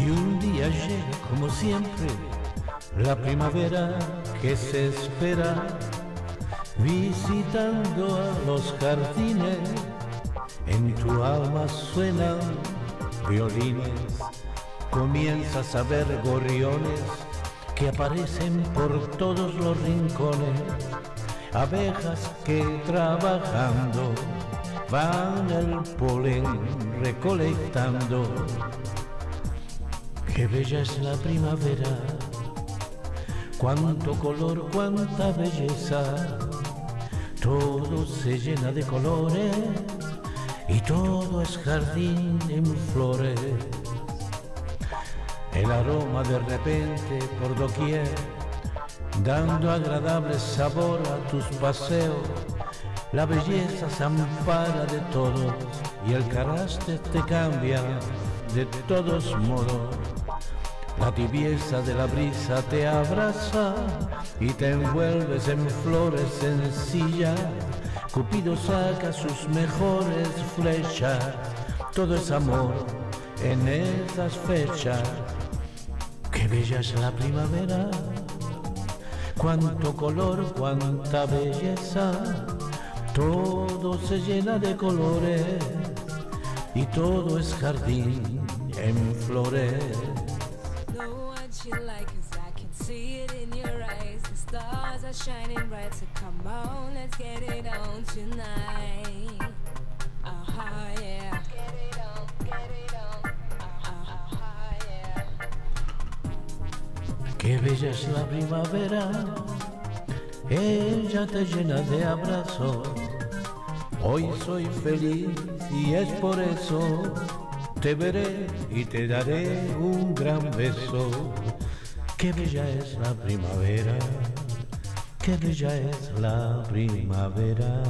Y un día llega como siempre la primavera que se espera, visitando a los jardines, en tu alma suenan violines, comienzas a ver gorriones que aparecen por todos los rincones, abejas que trabajando van el polen recolectando. Qué bella es la primavera, cuánto color, cuánta belleza, todo se llena de colores y todo es jardín en flores. El aroma de repente por doquier, dando agradable sabor a tus paseos, la belleza se ampara de todos y el carácter te cambia de todos modos. La tibieza de la brisa te abraza y te envuelves en flores sencillas. Cupido saca sus mejores flechas, todo es amor en esas fechas. Qué bella es la primavera, cuánto color, cuánta belleza, todo se llena de colores y todo es jardín en flores. You like cause I can see it in your eyes. The stars are shining bright so come on let's get it on tonight. Uh yeah. Get it on, get it on. Uh yeah. Qué bella es la primavera, ella te llena de abrazos. Hoy soy feliz y es por eso te veré y te daré un gran beso. Qué bella es la primavera, qué bella es la primavera.